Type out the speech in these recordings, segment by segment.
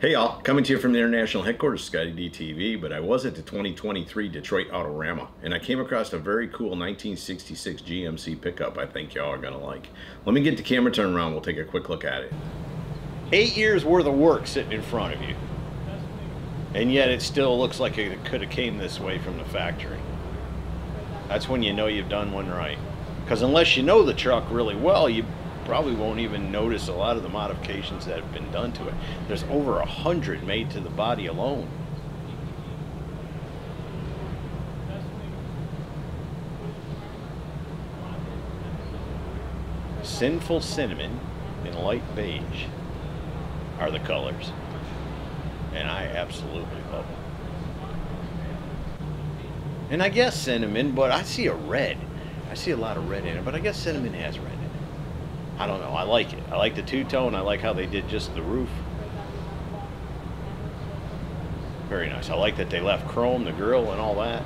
Hey y'all, coming to you from the international headquarters, Scotty DTV, but I was at the 2023 Detroit Autorama, and I came across a very cool 1966 GMC pickup I think y'all are gonna like. Let me get the camera turned around, we'll take a quick look at it. Eight years worth of work sitting in front of you. And yet it still looks like it could have came this way from the factory. That's when you know you've done one right. Because unless you know the truck really well, you probably won't even notice a lot of the modifications that have been done to it. There's over a hundred made to the body alone. Sinful Cinnamon and Light Beige are the colors. And I absolutely love them. And I guess cinnamon, but I see a red. I see a lot of red in it, but I guess cinnamon has red. I don't know. I like it. I like the two-tone. I like how they did just the roof. Very nice. I like that they left chrome, the grill, and all that.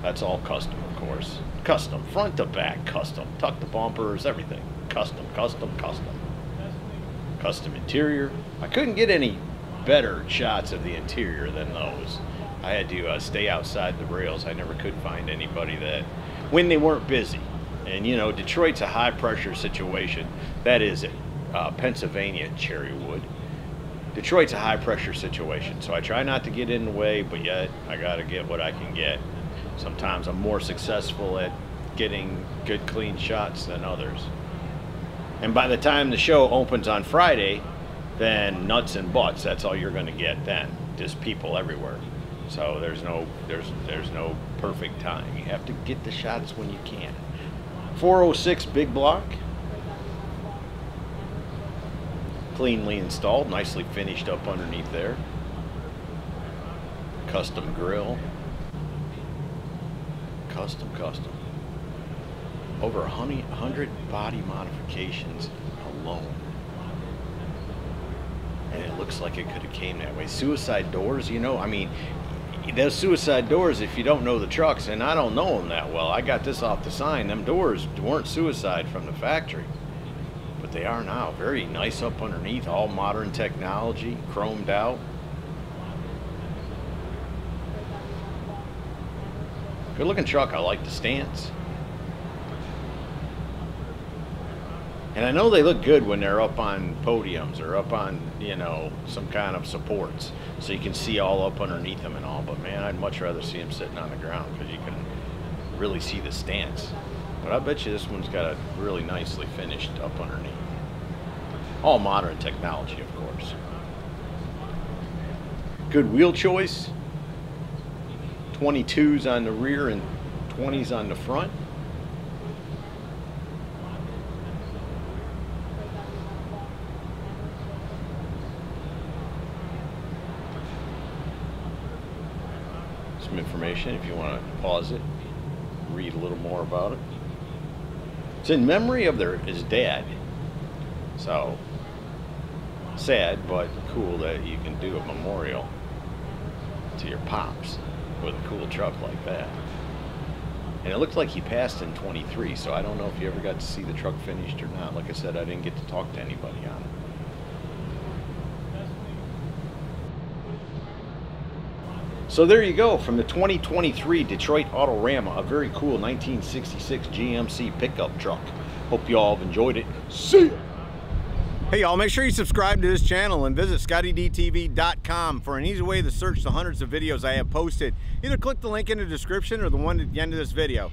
That's all custom, of course. Custom, front to back, custom. Tuck the bumpers, everything. Custom, custom, custom. Custom interior. I couldn't get any better shots of the interior than those. I had to uh, stay outside the rails. I never could find anybody that, when they weren't busy, and you know, Detroit's a high pressure situation. That is it. Uh, Pennsylvania, Cherrywood. Detroit's a high pressure situation. So I try not to get in the way, but yet I got to get what I can get. Sometimes I'm more successful at getting good, clean shots than others. And by the time the show opens on Friday, then nuts and butts, that's all you're going to get then. Just people everywhere. So there's no there's there's no perfect time. You have to get the shots when you can. 406 big block. Cleanly installed, nicely finished up underneath there. Custom grill. Custom, custom. Over a hundred body modifications alone. And it looks like it could have came that way. Suicide doors, you know, I mean, those suicide doors, if you don't know the trucks, and I don't know them that well, I got this off the sign. Them doors weren't suicide from the factory, but they are now. Very nice up underneath, all modern technology, chromed out. Good looking truck. I like the stance. And I know they look good when they're up on podiums or up on, you know, some kind of supports. So you can see all up underneath them and all. But man, I'd much rather see them sitting on the ground because you can really see the stance. But I bet you this one's got a really nicely finished up underneath. All modern technology, of course. Good wheel choice. 22s on the rear and 20s on the front. Some information if you want to pause it, read a little more about it. It's in memory of their his dad. So sad, but cool that you can do a memorial to your pops with a cool truck like that. And it looked like he passed in 23, so I don't know if you ever got to see the truck finished or not. Like I said, I didn't get to talk to anybody on it. So there you go from the 2023 Detroit Autorama, a very cool 1966 GMC pickup truck. Hope you all have enjoyed it. See ya! Hey y'all, make sure you subscribe to this channel and visit scottydtv.com for an easy way to search the hundreds of videos I have posted. Either click the link in the description or the one at the end of this video.